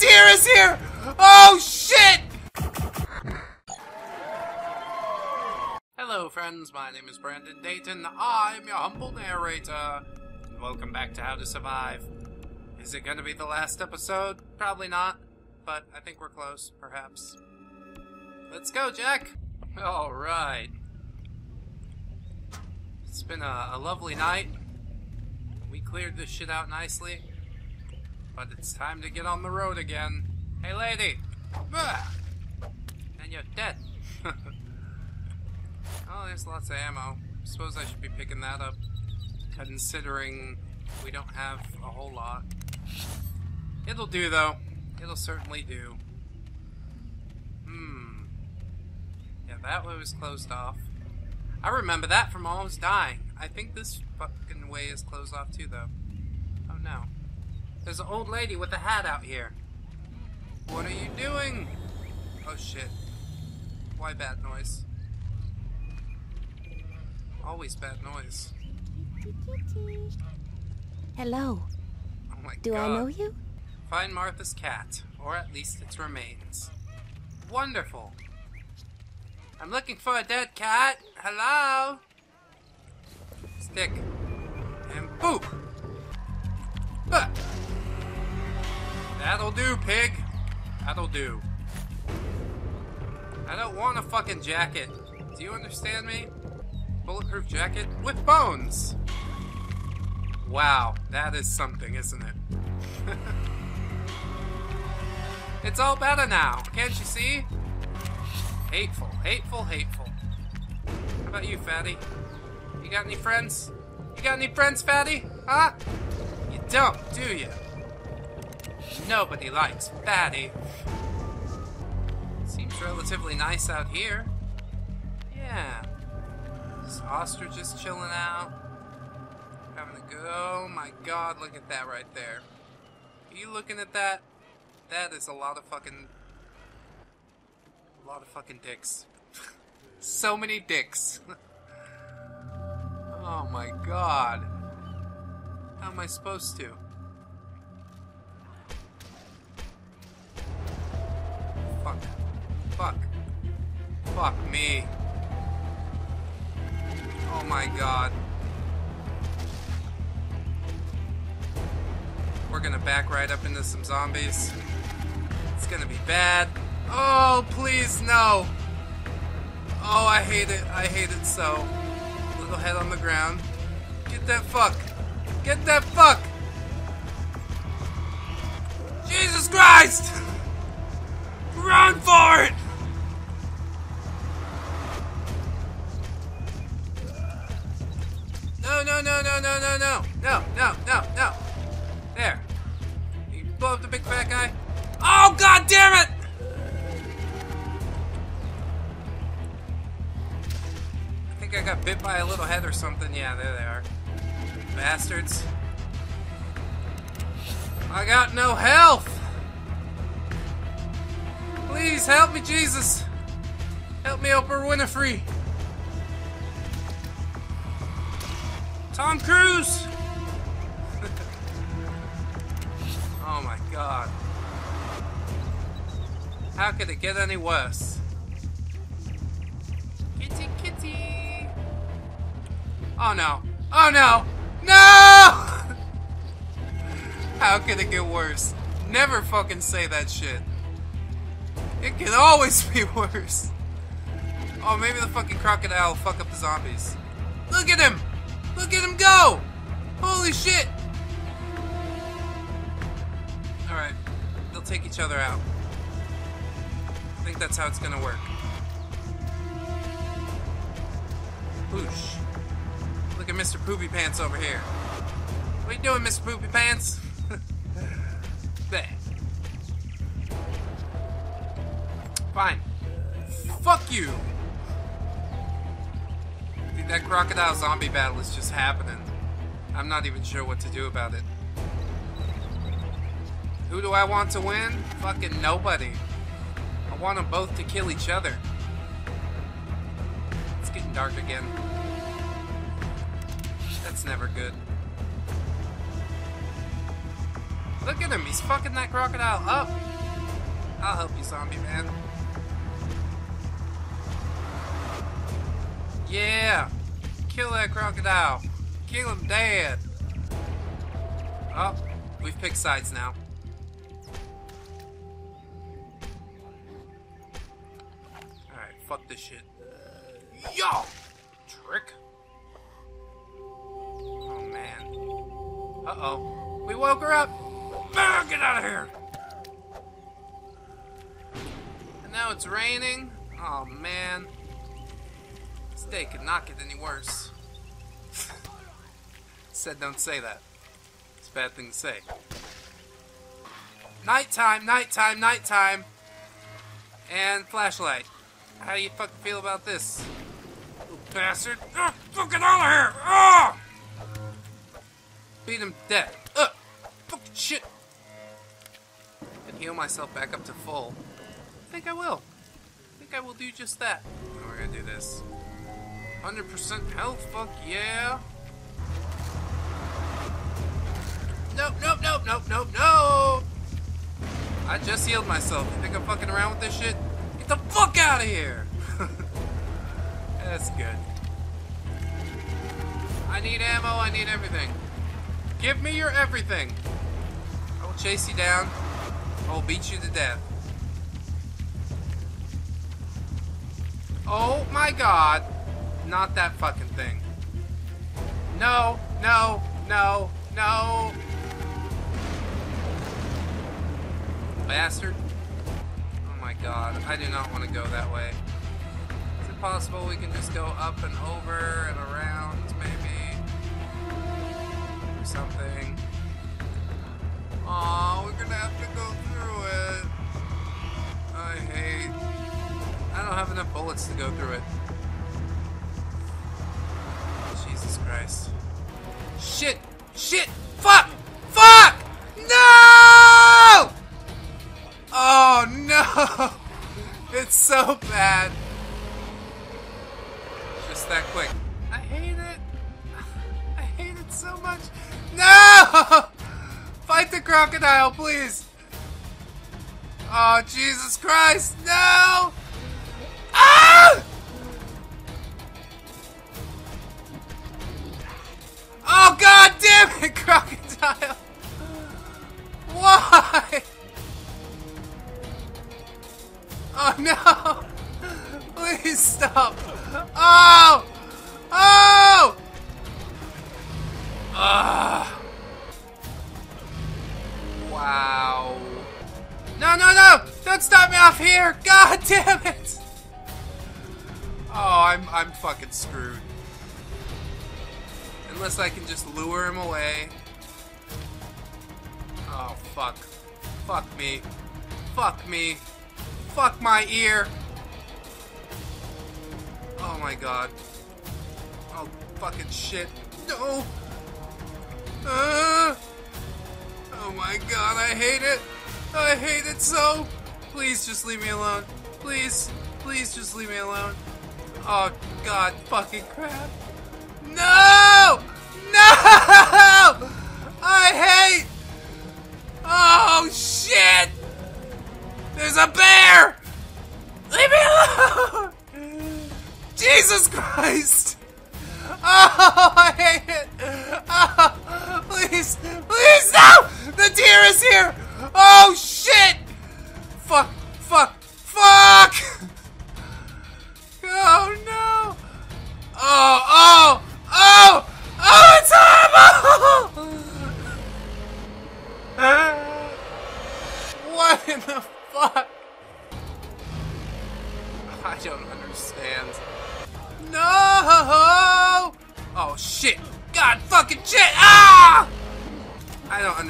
Frontier is here! Oh shit! Hello friends, my name is Brandon Dayton. I'm your humble narrator. Welcome back to How to Survive. Is it gonna be the last episode? Probably not, but I think we're close, perhaps. Let's go, Jack! Alright. It's been a, a lovely night. We cleared this shit out nicely. But it's time to get on the road again. Hey, lady! And you're dead. oh, there's lots of ammo. I suppose I should be picking that up. Considering we don't have a whole lot. It'll do, though. It'll certainly do. Hmm. Yeah, that way was closed off. I remember that from almost dying. I think this fucking way is closed off too, though. Oh no. There's an old lady with a hat out here. What are you doing? Oh shit. Why bad noise? Always bad noise. Hello. Oh my Do god. I know you? Find Martha's cat, or at least its remains. Wonderful. I'm looking for a dead cat. Hello? Stick. And boop. That'll do, pig. That'll do. I don't want a fucking jacket. Do you understand me? Bulletproof jacket with bones. Wow, that is something, isn't it? it's all better now, can't you see? Hateful, hateful, hateful. How about you, fatty? You got any friends? You got any friends, fatty? Huh? You don't, do you? Nobody likes fatty. Seems relatively nice out here. Yeah. Ostrich is chilling out. Having a good. Oh my god, look at that right there. Are you looking at that? That is a lot of fucking. A lot of fucking dicks. so many dicks. oh my god. How am I supposed to? Fuck. Fuck. Fuck me. Oh my god. We're gonna back right up into some zombies. It's gonna be bad. Oh, please, no. Oh, I hate it. I hate it so. Little head on the ground. Get that fuck. Get that fuck. Jesus Christ! No, no, no, no, no. There. You blow up the big fat guy. Oh, god damn it! I think I got bit by a little head or something. Yeah, there they are. Bastards. I got no health! Please help me, Jesus! Help me, Oprah Winfrey! Tom Cruise! oh my god. How could it get any worse? Kitty, kitty! Oh no! Oh no! No! How could it get worse? Never fucking say that shit. It can always be worse. Oh, maybe the fucking crocodile will fuck up the zombies. Look at him! Look at him go! Holy shit! Alright. They'll take each other out. I think that's how it's gonna work. Whoosh. Look at Mr. Poopy Pants over here. What are you doing, Mr. Poopy Pants? there. Fine. Fuck you! That crocodile zombie battle is just happening. I'm not even sure what to do about it. Who do I want to win? Fucking nobody. I want them both to kill each other. It's getting dark again. That's never good. Look at him, he's fucking that crocodile up. I'll help you, zombie man. Yeah! Kill that crocodile. Kill him dead. Oh, we've picked sides now. Alright, fuck this shit. Yo! Trick. Oh, man. Uh-oh. We woke her up! Ah, get out of here! And now it's raining. Oh, man. Day could not get any worse. Said don't say that. It's a bad thing to say. Nighttime, nighttime, nighttime. And flashlight. How do you fucking feel about this? Little bastard. Ah, fucking out of here! Ah! Beat him dead. Ugh! Fucking shit! And heal myself back up to full. I think I will. I think I will do just that. And we're gonna do this. 100% health, fuck yeah! Nope, nope, nope, nope, nope, no! I just healed myself. You think I'm fucking around with this shit? Get the fuck out of here! That's good. I need ammo, I need everything. Give me your everything! I will chase you down. I will beat you to death. Oh my god! Not that fucking thing. No, no, no, no! Bastard. Oh my god, I do not want to go that way. Is it possible we can just go up and over and around, maybe? Or something. Aw, we're gonna have to go through it. I hate... I don't have enough bullets to go through it. Christ. Shit! Shit! Fuck! Fuck! No! Oh no! It's so bad. Just that quick. I hate it. I hate it so much. No! Fight the crocodile, please. Oh, Jesus Christ, no! Oh, god damn it, crocodile! Why? Oh no! Please stop! Oh! Oh! Ah! Wow. No, no, no! Don't stop me off here! God damn it! Oh, I'm I'm fucking screwed. Unless I can just lure him away. Oh, fuck. Fuck me. Fuck me. Fuck my ear. Oh my god. Oh, fucking shit. No! Uh, oh my god, I hate it. I hate it so. Please just leave me alone. Please, please just leave me alone. Oh god, fucking crap. No! No! Jesus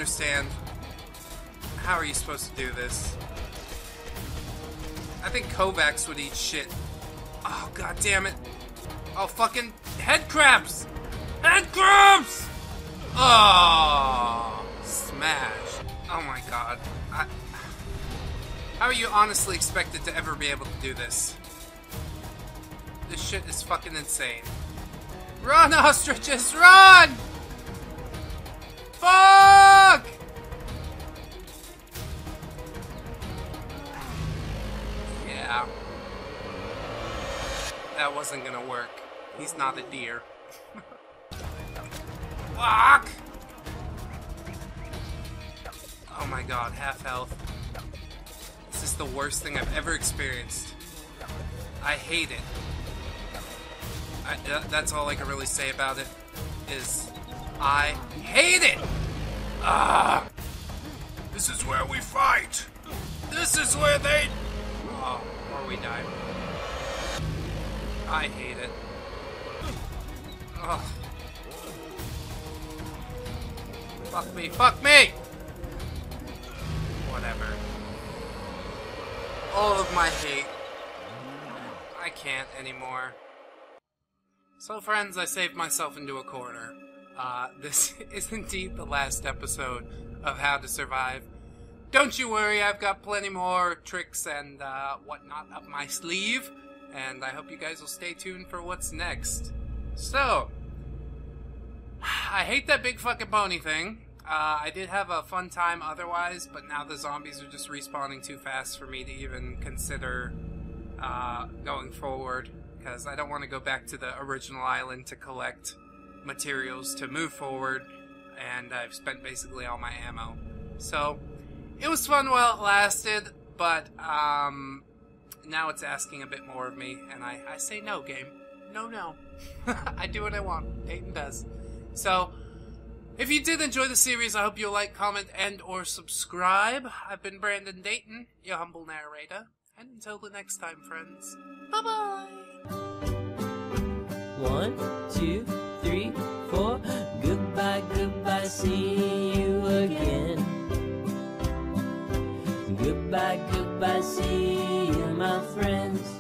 understand. How are you supposed to do this? I think Kovacs would eat shit. Oh god damn it. Oh fucking head crabs! Head crabs! Oh smash. Oh my god. I, how are you honestly expected to ever be able to do this? This shit is fucking insane. Run, ostriches, run! Fuck! Yeah. That wasn't gonna work. He's not a deer. Fuck! Oh my god, half health. This is the worst thing I've ever experienced. I hate it. I, uh, that's all I can really say about it, is I hate it. Ah! This is where we fight. This is where they. Oh, or we die. I hate it. Ugh. Fuck me, fuck me! Whatever. All of my hate. I can't anymore. So friends, I saved myself into a corner. Uh, this is indeed the last episode of How to Survive. Don't you worry, I've got plenty more tricks and uh, whatnot up my sleeve, and I hope you guys will stay tuned for what's next. So, I hate that big fucking pony thing. Uh, I did have a fun time otherwise, but now the zombies are just respawning too fast for me to even consider uh, going forward, because I don't want to go back to the original island to collect materials to move forward, and I've spent basically all my ammo. So, it was fun while it lasted, but um, now it's asking a bit more of me, and I, I say no, game. No, no. I do what I want. Dayton does. So, if you did enjoy the series, I hope you'll like, comment, and or subscribe. I've been Brandon Dayton, your humble narrator. And until the next time, friends, bye-bye! One, two, three, four. Goodbye, goodbye, see you again. Goodbye, goodbye, see you, my friends.